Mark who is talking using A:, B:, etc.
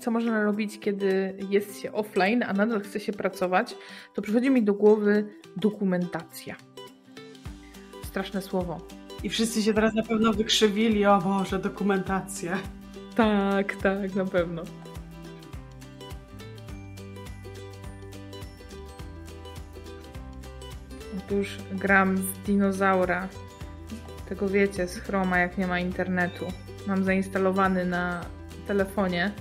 A: co można robić, kiedy jest się offline, a nadal chce się pracować, to przychodzi mi do głowy dokumentacja. Straszne słowo.
B: I wszyscy się teraz na pewno wykrzywili, o Boże, dokumentacja.
A: Tak, tak, na pewno. Otóż gram w dinozaura. Tego wiecie, z Chroma, jak nie ma internetu. Mam zainstalowany na telefonie